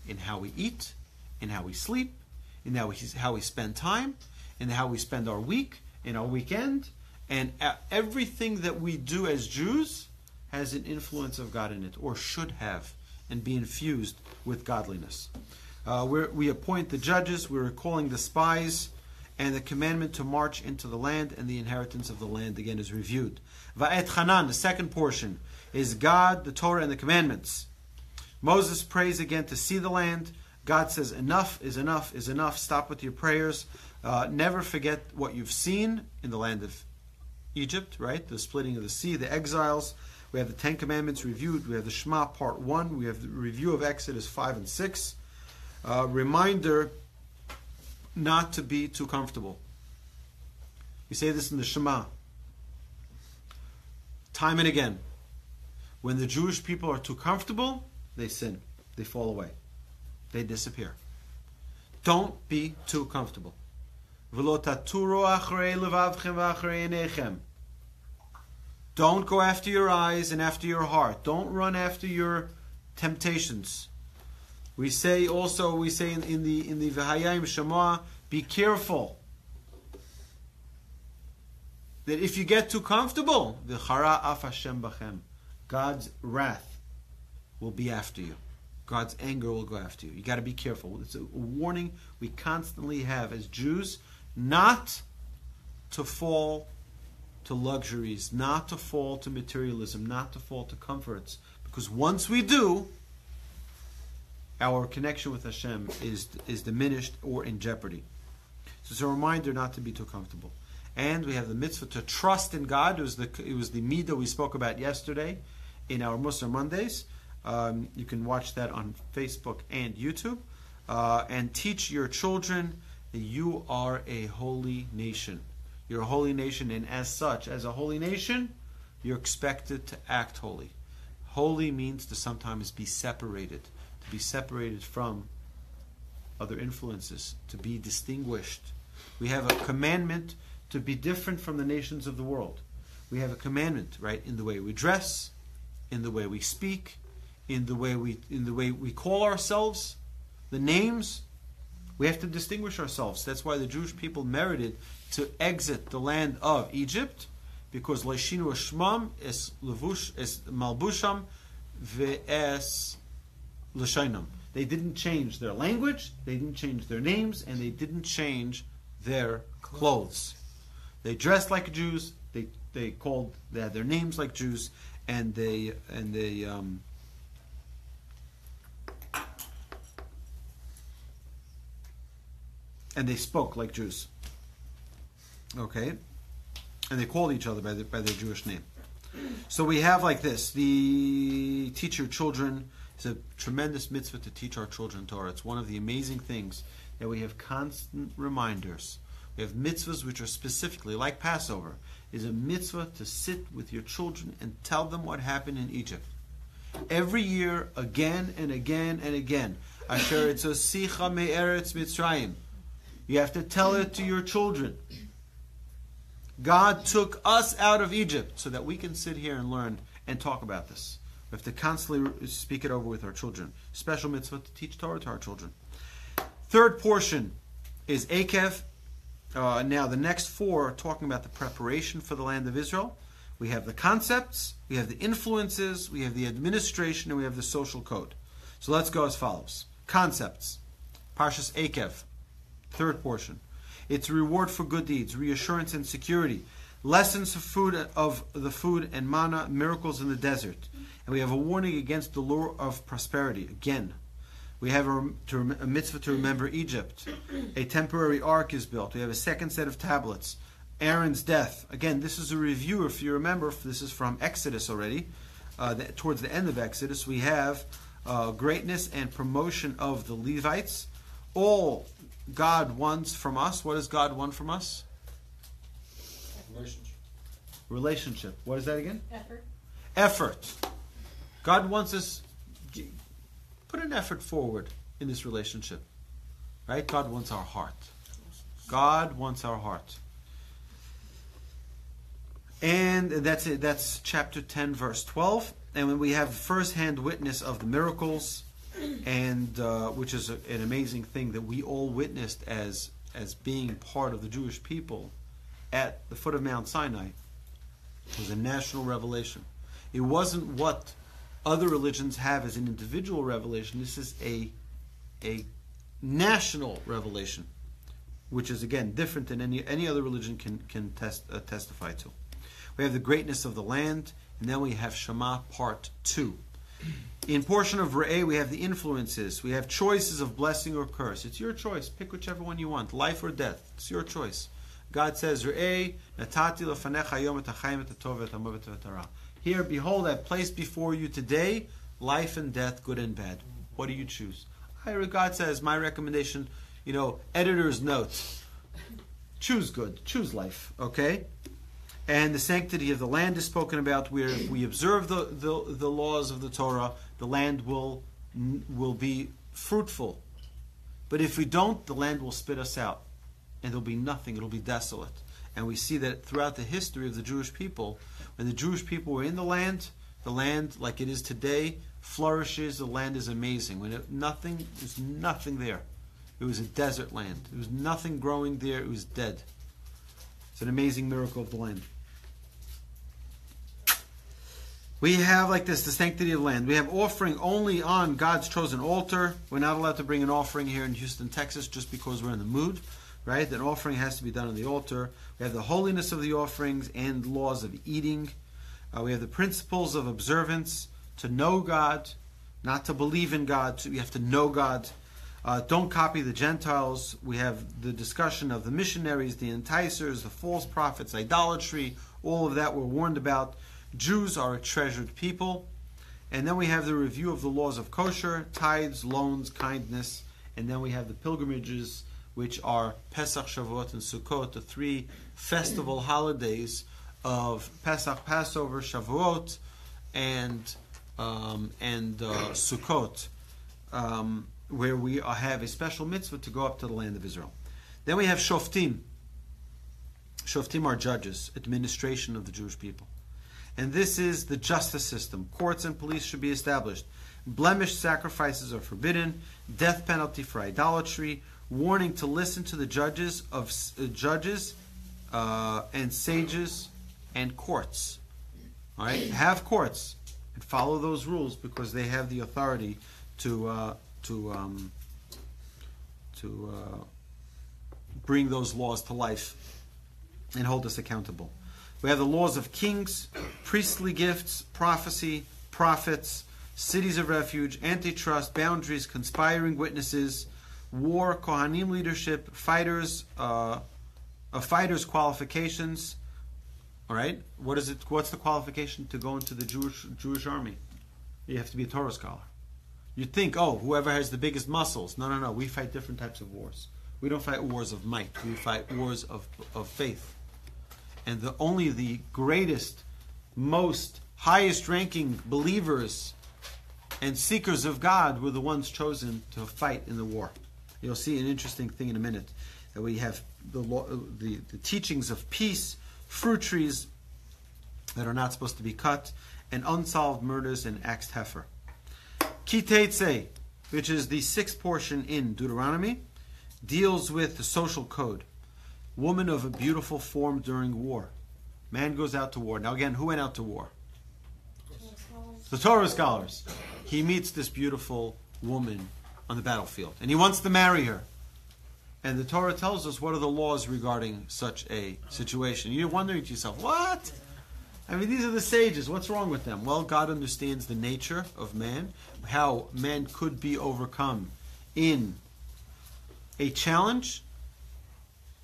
in how we eat, in how we sleep, in how we, how we spend time, in how we spend our week, in our weekend, and everything that we do as Jews has an influence of God in it, or should have, and be infused with godliness. Uh, we appoint the judges, we're calling the spies, and the commandment to march into the land and the inheritance of the land again is reviewed. Va'etchanan, the second portion, is God, the Torah, and the commandments. Moses prays again to see the land. God says, Enough is enough is enough. Stop with your prayers. Uh, never forget what you've seen in the land of Egypt, right? The splitting of the sea, the exiles. We have the Ten Commandments reviewed. We have the Shema Part 1. We have the review of Exodus 5 and 6. Uh, reminder not to be too comfortable. We say this in the Shema. Time and again. When the Jewish people are too comfortable, they sin. They fall away. They disappear. Don't be too comfortable. Don't go after your eyes and after your heart. Don't run after your temptations. We say also, we say in, in the in the V'hayim Shema, be careful. That if you get too comfortable, the Chara Af Hashem Bachem, God's wrath will be after you. God's anger will go after you. You got to be careful. It's a warning we constantly have as Jews not to fall to luxuries, not to fall to materialism, not to fall to comforts. Because once we do, our connection with Hashem is, is diminished or in jeopardy. So it's a reminder not to be too comfortable. And we have the mitzvah to trust in God. It was the, it was the midah we spoke about yesterday in our Mussar Mondays. Um, you can watch that on Facebook and YouTube. Uh, and teach your children that you are a holy nation. You're a holy nation, and as such, as a holy nation, you're expected to act holy. Holy means to sometimes be separated to be separated from other influences, to be distinguished. We have a commandment to be different from the nations of the world. We have a commandment, right, in the way we dress, in the way we speak, in the way we in the way we call ourselves, the names. We have to distinguish ourselves. That's why the Jewish people merited to exit the land of Egypt, because Leishinu Shmam es levush malbusham ve'es Lashainam. They didn't change their language, they didn't change their names, and they didn't change their clothes. They dressed like Jews, they, they called they had their names like Jews, and they and they um, and they spoke like Jews. Okay, and they called each other by, the, by their Jewish name. So we have like this: the teach your children. It's a tremendous mitzvah to teach our children Torah. It's one of the amazing things that we have constant reminders. We have mitzvahs which are specifically like Passover. Is a mitzvah to sit with your children and tell them what happened in Egypt. Every year, again and again and again. Asher sicha me'eretz Mitzrayim. You have to tell it to your children. God took us out of Egypt so that we can sit here and learn and talk about this. We have to constantly speak it over with our children. Special mitzvah to teach Torah to our children. Third portion is Eikev. Uh, now, the next four are talking about the preparation for the land of Israel. We have the concepts, we have the influences, we have the administration, and we have the social code. So let's go as follows. Concepts. Parshas Eikev, third portion. It's reward for good deeds, reassurance and security, lessons of food of the food and manna, miracles in the desert, and we have a warning against the lure of prosperity. Again, we have a, a mitzvah to remember Egypt. A temporary ark is built. We have a second set of tablets. Aaron's death. Again, this is a review. If you remember, this is from Exodus already. Uh, the, towards the end of Exodus, we have uh, greatness and promotion of the Levites. All God wants from us. What does God want from us? Relationship. Relationship. What is that again? Effort. Effort. God wants us put an effort forward in this relationship. Right? God wants our heart. God wants our heart. And that's it. That's chapter 10, verse 12. And when we have first-hand witness of the miracles, and uh, which is a, an amazing thing that we all witnessed as as being part of the Jewish people at the foot of Mount Sinai, was a national revelation. It wasn't what other religions have as an individual revelation. This is a a national revelation, which is again different than any any other religion can can test, uh, testify to. We have the greatness of the land, and then we have Shema part two. In portion of Re'eh, we have the influences. We have choices of blessing or curse. It's your choice. Pick whichever one you want, life or death. It's your choice. God says, Re'eh, Here, behold, I've placed before you today life and death, good and bad. What do you choose? I, God says, my recommendation, you know, editor's notes. Choose good. Choose life. Okay? And the sanctity of the land is spoken about. Where if we observe the, the, the laws of the Torah, the land will will be fruitful. But if we don't, the land will spit us out, and there'll be nothing. It'll be desolate. And we see that throughout the history of the Jewish people, when the Jewish people were in the land, the land, like it is today, flourishes. The land is amazing. When it, nothing, there's nothing there. It was a desert land. There was nothing growing there. It was dead. It's an amazing miracle of the land. We have like this the sanctity of land. We have offering only on God's chosen altar. We're not allowed to bring an offering here in Houston, Texas, just because we're in the mood, right? An offering has to be done on the altar. We have the holiness of the offerings and laws of eating. Uh, we have the principles of observance to know God, not to believe in God. So you have to know God. Uh, don't copy the Gentiles. We have the discussion of the missionaries, the enticers, the false prophets, idolatry. All of that we're warned about. Jews are a treasured people. And then we have the review of the laws of kosher, tithes, loans, kindness. And then we have the pilgrimages, which are Pesach, Shavuot, and Sukkot, the three festival holidays of Pesach, Passover, Shavuot, and um, and uh, Sukkot, um, where we have a special mitzvah to go up to the land of Israel. Then we have Shoftim. Shoftim are judges, administration of the Jewish people. And this is the justice system. Courts and police should be established. Blemished sacrifices are forbidden. Death penalty for idolatry. Warning to listen to the judges of uh, judges uh, and sages and courts. All right, have courts and follow those rules because they have the authority to uh, to um, to uh, bring those laws to life and hold us accountable. We have the laws of kings, priestly gifts, prophecy, prophets, cities of refuge, antitrust, boundaries, conspiring witnesses, war, Kohanim leadership, fighters, uh, a fighter's qualifications. All right, what is it? What's the qualification to go into the Jewish Jewish army? You have to be a Torah scholar. You'd think, oh, whoever has the biggest muscles. No, no, no. We fight different types of wars. We don't fight wars of might. We fight wars of, of faith. And the only the greatest, most highest ranking believers and seekers of God were the ones chosen to fight in the war. You'll see an interesting thing in a minute that we have the, law, the, the teachings of peace, fruit trees that are not supposed to be cut, and unsolved murders and axed heifer. Ki Teitzei, which is the sixth portion in Deuteronomy, deals with the social code. Woman of a beautiful form during war. Man goes out to war. Now, again, who went out to war? The Torah scholars. He meets this beautiful woman on the battlefield and he wants to marry her. And the Torah tells us what are the laws regarding such a situation. You're wondering to yourself, what? I mean, these are the sages. What's wrong with them? Well, God understands the nature of man, how man could be overcome in a challenge.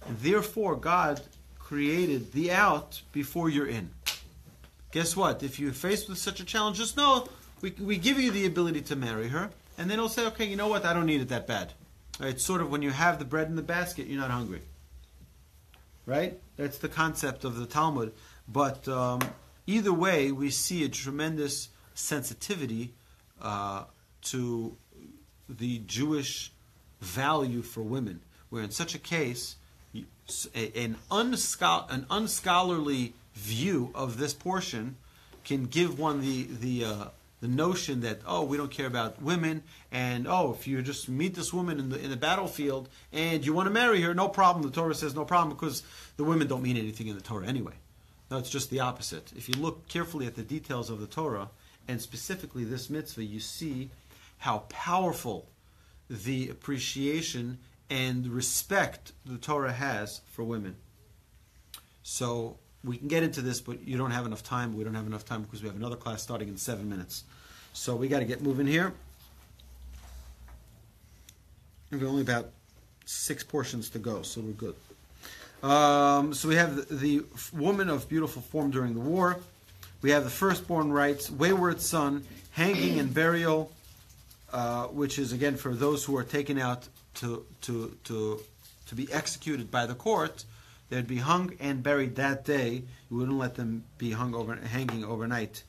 Therefore, God created the out before you're in. Guess what? If you're faced with such a challenge, just know we, we give you the ability to marry her, and then he'll say, okay, you know what? I don't need it that bad. It's sort of when you have the bread in the basket, you're not hungry. Right? That's the concept of the Talmud. But um, either way, we see a tremendous sensitivity uh, to the Jewish value for women, where in such a case, an, unschol- an unscholarly view of this portion can give one the the uh, the notion that oh we don't care about women and oh if you just meet this woman in the in the battlefield and you want to marry her no problem the Torah says no problem because the women don't mean anything in the Torah anyway no, it's just the opposite. If you look carefully at the details of the Torah, and specifically this mitzvah, you see how powerful the appreciation and respect the Torah has for women. So we can get into this, but you don't have enough time. We don't have enough time because we have another class starting in seven minutes. So we got to get moving here. We've only about six portions to go, so we're good. Um, so we have the, the, woman of beautiful form during the war. We have the firstborn rights, wayward son, hanging and burial, uh, which is again for those who are taken out to to to to be executed by the court. They'd be hung and buried that day. You wouldn't let them be hung over, hanging overnight.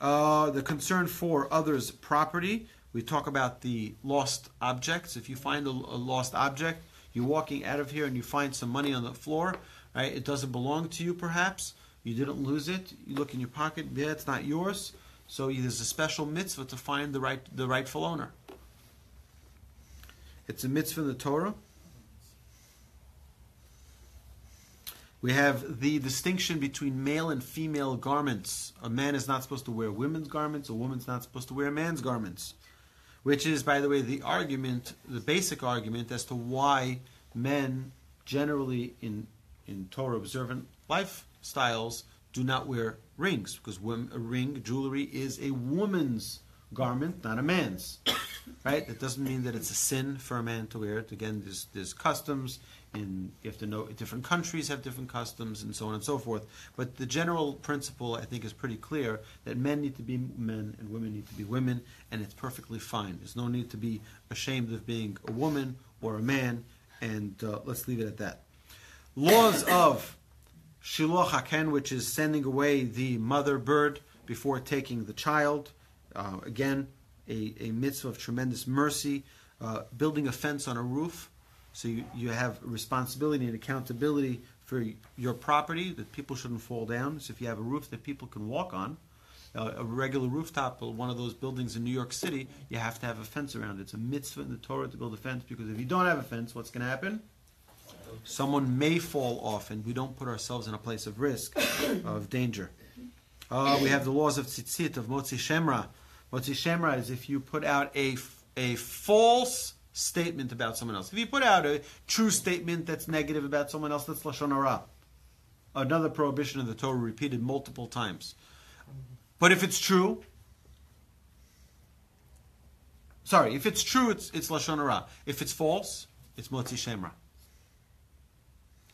Uh, the concern for others' property. We talk about the lost objects. If you find a, a lost object, you're walking out of here and you find some money on the floor, right? It doesn't belong to you, perhaps. You didn't lose it. You look in your pocket, yeah, it's not yours. So there's a special mitzvah to find the right the rightful owner. It's a mitzvah in the Torah. We have the distinction between male and female garments. A man is not supposed to wear women's garments, a woman's not supposed to wear a man's garments which is, by the way, the argument, the basic argument as to why men generally in in Torah observant lifestyles do not wear rings because a ring jewelry is a woman's garment, not a man's. Right? That doesn't mean that it's a sin for a man to wear it. Again, there's there's customs in you have to know different countries have different customs and so on and so forth. But the general principle I think is pretty clear that men need to be men and women need to be women, and it's perfectly fine. There's no need to be ashamed of being a woman or a man, and uh, let's leave it at that. Laws of shiluach haken, which is sending away the mother bird before taking the child. Uh, again, a, a mitzvah of tremendous mercy. Uh, building a fence on a roof so you, you have responsibility and accountability for your property that people shouldn't fall down. So if you have a roof that people can walk on, uh, a regular rooftop of one of those buildings in New York City, you have to have a fence around it. It's a mitzvah in the Torah to build a fence because if you don't have a fence, what's going to happen? Someone may fall off, and we don't put ourselves in a place of risk, of danger. Uh, we have the laws of tzitzit, of motzi shem ra. Motzi shem ra is if you put out a, a false statement about someone else. If you put out a true statement that's negative about someone else, that's lashon hara. another prohibition of the Torah repeated multiple times. But if it's true, sorry, if it's true, it's it's lashon hara. If it's false, it's motzi shem ra.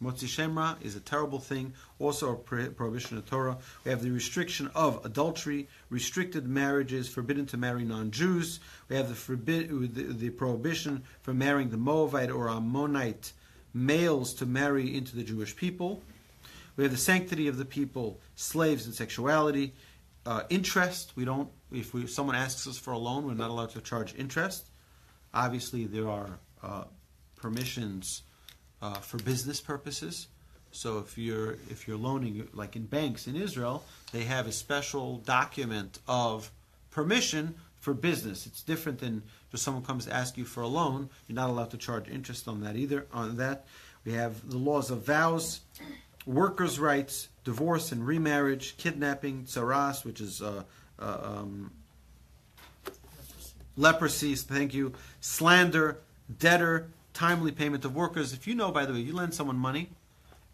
Motzi shem ra is a terrible thing. Also, a prohibition of Torah. We have the restriction of adultery, restricted marriages, forbidden to marry non-Jews. We have the forbid the, the prohibition for marrying the Moabite or Ammonite males to marry into the Jewish people. We have the sanctity of the people, slaves and sexuality, uh, interest. We don't. If we, someone asks us for a loan, we're not allowed to charge interest. Obviously, there are uh, permissions uh, for business purposes. So if you're if you're loaning, like in banks in Israel, they have a special document of permission for business. It's different than just someone comes to ask you for a loan. You're not allowed to charge interest on that either. On that, we have the laws of vows, workers' rights, divorce and remarriage, kidnapping, tsaras, which is uh, uh, um, leprosy. Thank you. Slander, debtor, timely payment of workers. If you know, by the way, you lend someone money,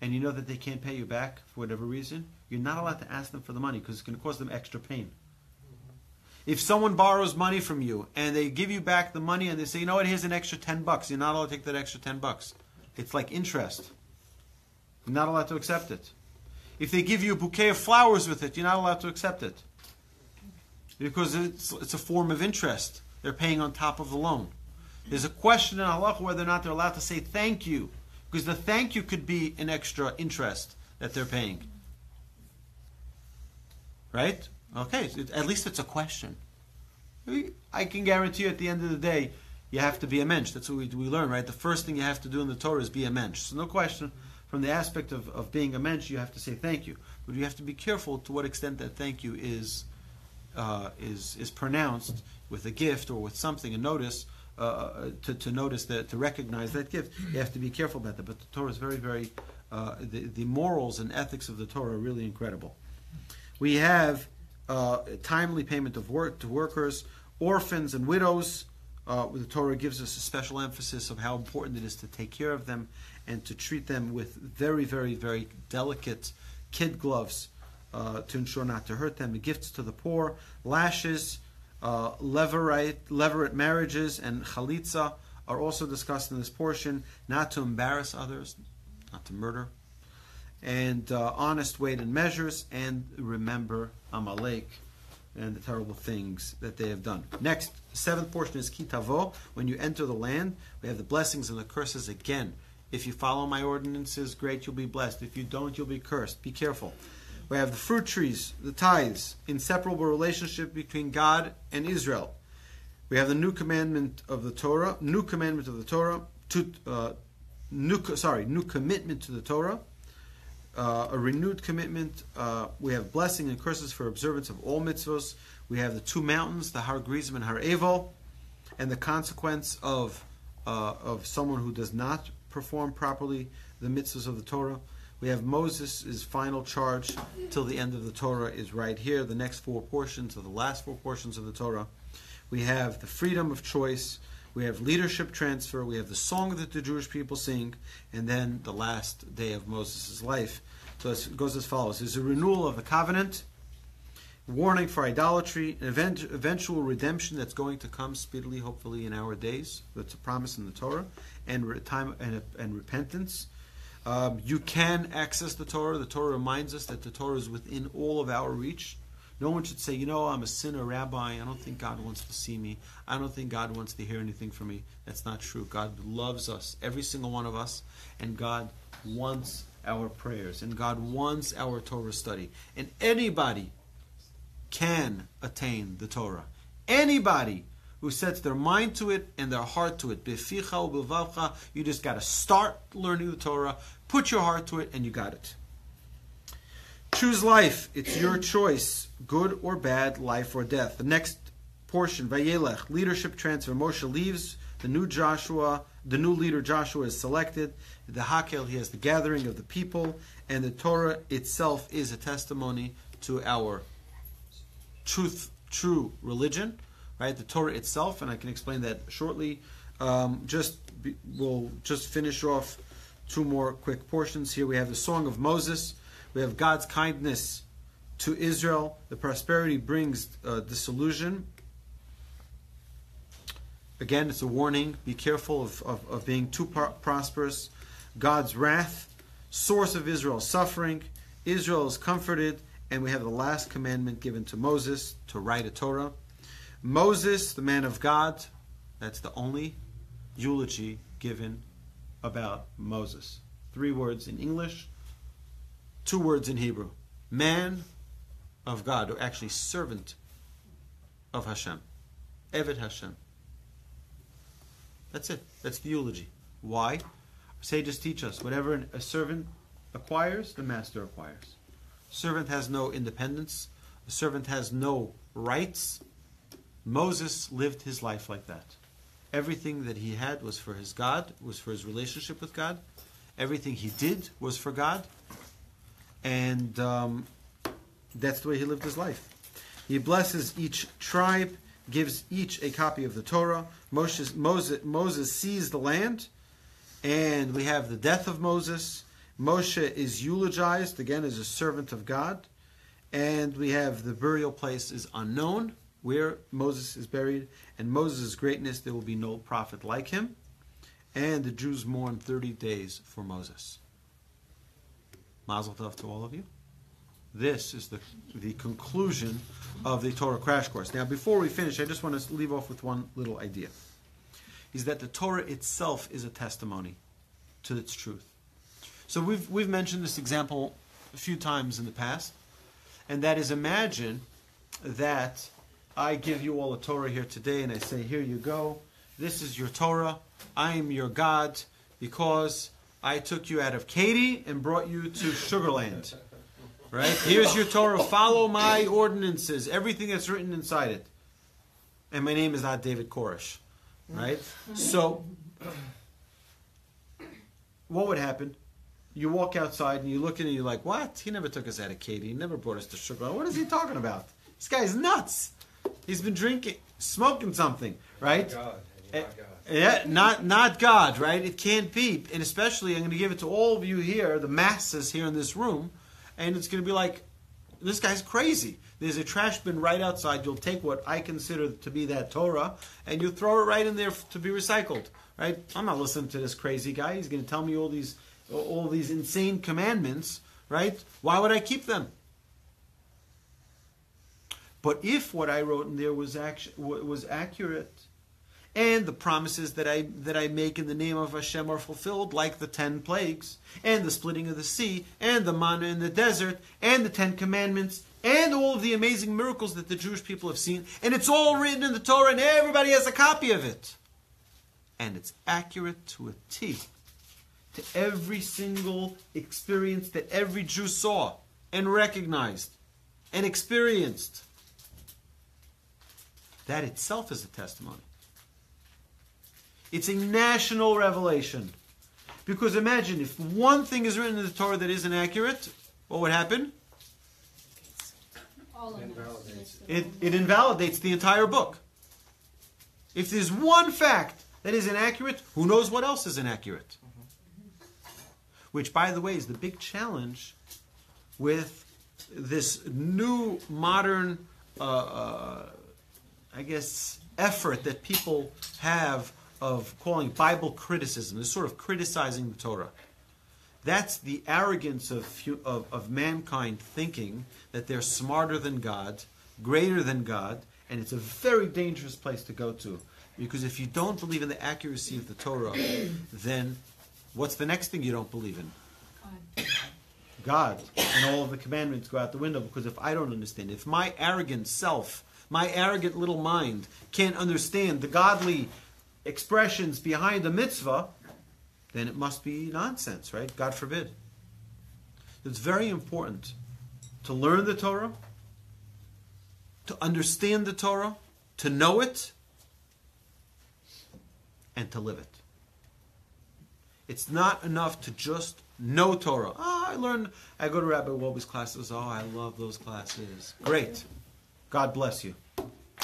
and you know that they can't pay you back for whatever reason, you're not allowed to ask them for the money because it's going to cause them extra pain. If someone borrows money from you and they give you back the money and they say, you know what, here's an extra 10 bucks, you're not allowed to take that extra 10 bucks. It's like interest. You're not allowed to accept it. If they give you a bouquet of flowers with it, you're not allowed to accept it. Because it's, it's a form of interest. They're paying on top of the loan. There's a question in halacha whether or not they're allowed to say thank you. Because the thank you could be an extra interest that they're paying. Right? Okay, it- at least it's a question. I can guarantee you at the end of the day, you have to be a mensch. That's what we, we learn, right? The first thing you have to do in the Torah is be a mensch. So no question, from the aspect of, of being a mensch, you have to say thank you. But you have to be careful to what extent that thank you is uh, is is pronounced with a gift or with something, a notice, uh, to, to notice that, to recognize that gift. You have to be careful about that. But the Torah is very, very, uh, the, the morals and ethics of the Torah are really incredible. We have uh, timely payment of work to workers, orphans and widows. Uh, the Torah gives us a special emphasis of how important it is to take care of them and to treat them with very, very, very delicate kid gloves uh, to ensure not to hurt them. Gifts to the poor, lashes, uh, levirate, marriages, and chalitza are also discussed in this portion. Not to embarrass others, not to murder, and uh, honest weight and measures, and remember Amalek and the terrible things that they have done. Next, seventh portion is Ki Tavo. When you enter the land, we have the blessings and the curses again. If you follow my ordinances, great, you'll be blessed. If you don't, you'll be cursed. Be careful. We have the fruit trees, the tithes, inseparable relationship between God and Israel. We have the new commandment of the Torah, new commandment of the Torah, to, uh, new, sorry, new commitment to the Torah, uh, a renewed commitment. Uh, we have blessing and curses for observance of all mitzvahs. We have the two mountains, the Har Gerizim and Har Evel, and the consequence of uh, of someone who does not perform properly the mitzvahs of the Torah. We have Moses' final charge till the end of the Torah is right here. The next four portions are the last four portions of the Torah. We have the freedom of choice. We have leadership transfer. We have the song that the Jewish people sing, and then the last day of Moses' life. So it goes as follows: There's a renewal of the covenant, warning for idolatry, an event, eventual redemption that's going to come speedily, hopefully in our days. That's a promise in the Torah, and time and, and repentance. Um, you can access the Torah. The Torah reminds us that the Torah is within all of our reach. No one should say, you know, I'm a sinner rabbi. I don't think God wants to see me. I don't think God wants to hear anything from me. That's not true. God loves us, every single one of us, and God wants our prayers, and God wants our Torah study. And anybody can attain the Torah. Anybody who sets their mind to it and their heart to it. You just got to start learning the Torah, put your heart to it, and you got it. Choose life. It's your choice, good or bad, life or death. The next portion, Vayelech, leadership transfer. Moshe leaves. The new Joshua, the new leader Joshua is selected. The Hakhel, he has the gathering of the people, and the Torah itself is a testimony to our truth, true religion, right? The Torah itself, and I can explain that shortly. Um, just we'll just finish off two more quick portions here. We have the Song of Moses. We have God's kindness to Israel. The prosperity brings uh, disillusion. Again, it's a warning. Be careful of, of, of being too pro- prosperous. God's wrath, source of Israel's suffering. Israel is comforted. And we have the last commandment given to Moses to write a Torah. Moses, the man of God, that's the only eulogy given about Moses. Three words in English, two words in Hebrew. Man of God, or actually servant of Hashem. Eved Hashem. That's it. That's the eulogy. Why? Sages teach us whatever a servant acquires, the master acquires. Servant has no independence. A servant has no rights. Moses lived his life like that. Everything that he had was for his God, was for his relationship with God. Everything he did was for God. And um, that's the way he lived his life. He blesses each tribe, gives each a copy of the Torah. Moses, Moses, Moses sees the land, and we have the death of Moses. Moshe is eulogized again as a servant of God, and we have the burial place is unknown where Moses is buried, and Moses' greatness there will be no prophet like him, and the Jews mourn thirty days for Moses. Mazel tov to all of you. This is the the conclusion of the Torah crash course. Now, before we finish, I just want to leave off with one little idea: is that the Torah itself is a testimony to its truth. So we've we've mentioned this example a few times in the past, and that is imagine that I give you all a Torah here today, and I say, here you go. This is your Torah. I am your God because I took you out of Katy and brought you to Sugarland. Right? Here's your Torah. Follow my ordinances, everything that's written inside it. And my name is not David Koresh. Right? So, what would happen? You walk outside and you look in and you're like, what? He never took us out of Katy. He never brought us to Sugarland. What is he talking about? This guy's nuts. He's been drinking, smoking something, right? God, Eh, not God. Yeah, not not God, right? It can't be, and especially I'm going to give it to all of you here, the masses here in this room, and it's going to be like, this guy's crazy. There's a trash bin right outside. You'll take what I consider to be that Torah, and you throw it right in there to be recycled, right? I'm not listening to this crazy guy. He's going to tell me all these all these insane commandments, right? Why would I keep them? But if what I wrote in there was actu- was accurate, and the promises that I that I make in the name of Hashem are fulfilled, like the ten plagues, and the splitting of the sea, and the manna in the desert, and the Ten Commandments, and all of the amazing miracles that the Jewish people have seen, and it's all written in the Torah, and everybody has a copy of it, and it's accurate to a T, to every single experience that every Jew saw and recognized and experienced. That itself is a testimony. It's a national revelation. Because imagine if one thing is written in the Torah that isn't accurate, what would happen? All of them. Invalidates It, it invalidates the entire book. If there's one fact that is inaccurate, who knows what else is inaccurate? Which, by the way, is the big challenge with this new modern, uh, uh, I guess, effort that people have of calling Bible criticism, this sort of criticizing the Torah. That's the arrogance of, of, of mankind thinking that they're smarter than God, greater than God, and it's a very dangerous place to go to. Because if you don't believe in the accuracy of the Torah, then what's the next thing you don't believe in? God and all of the commandments go out the window because if I don't understand, if my arrogant self, my arrogant little mind can't understand the godly expressions behind the mitzvah, then it must be nonsense, right? God forbid. It's very important to learn the Torah, to understand the Torah, to know it, and to live it. It's not enough to just know Torah. Oh, I learned, I go to Rabbi Wolbe's classes. Oh, I love those classes. Great. God bless you.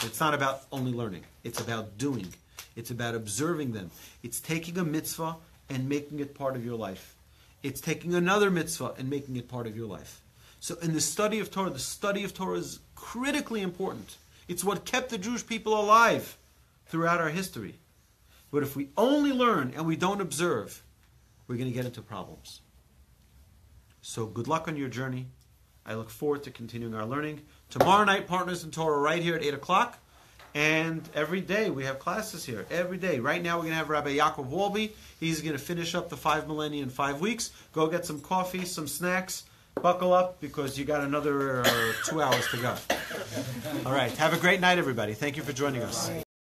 It's not about only learning, it's about doing. It's about observing them. It's taking a mitzvah and making it part of your life. It's taking another mitzvah and making it part of your life. So, in the study of Torah, the study of Torah is critically important. It's what kept the Jewish people alive throughout our history. But if we only learn and we don't observe, we're going to get into problems. So, good luck on your journey. I look forward to continuing our learning. Tomorrow night, Partners in Torah, right here at 8 o'clock. And every day we have classes here. Every day. Right now we're going to have Rabbi Yaakov Wolbe. He's going to finish up the five millennia in five weeks. Go get some coffee, some snacks. Buckle up because you got another uh, two hours to go. All right. Have a great night, everybody. Thank you for joining us.